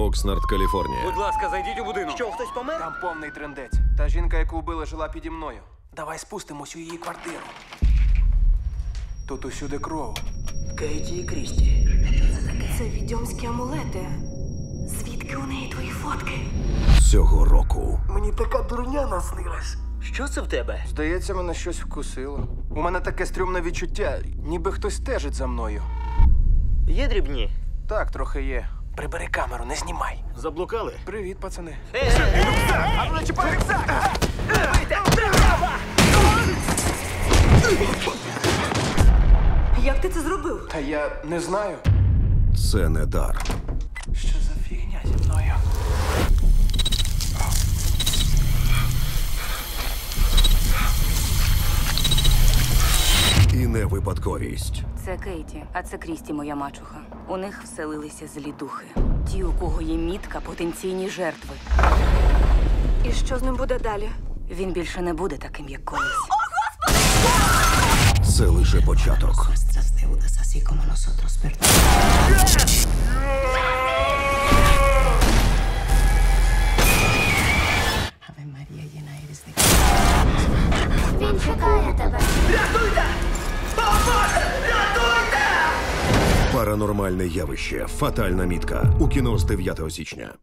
Окснард, Каліфорнія. Будь ласка, зайдіть у будинок. Що, хтось помер? Там повний трендець. Та жінка, яку вбили, жила піді мною. Давай спустимось у її квартиру. Тут усюди кров. Кейті і Крісті. Це відьомські амулети. Звідки у неї твої фотки? Цього року Мені така дурня наснилась. Що це в тебе? Здається, мене щось вкусило. У мене таке стрьомне відчуття, ніби хтось стежить за мною. Є дрібні? Так, трохи є. Прибери камеру, не знімай. Заблукали? Привіт, пацани. А ну не чіпай рюкзак! Як ти це зробив? Та я не знаю, це не дар. що за фігня зі мною. І не випадковість. Це Кейті, а це Крісті, моя мачуха. У них вселилися злі духи. Ті, у кого є мітка, потенційні жертви. І що з ним буде далі? Він більше не буде таким, як колись. Це лише початок. nuestras deudas así Паранормальне явище. Фатальна мітка. У кіно з 9 січня.